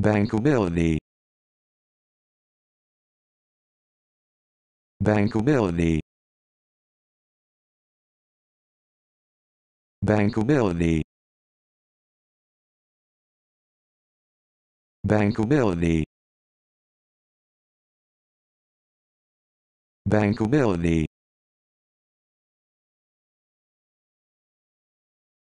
bankability. Bankability. Bankability. Bankability. Bankability.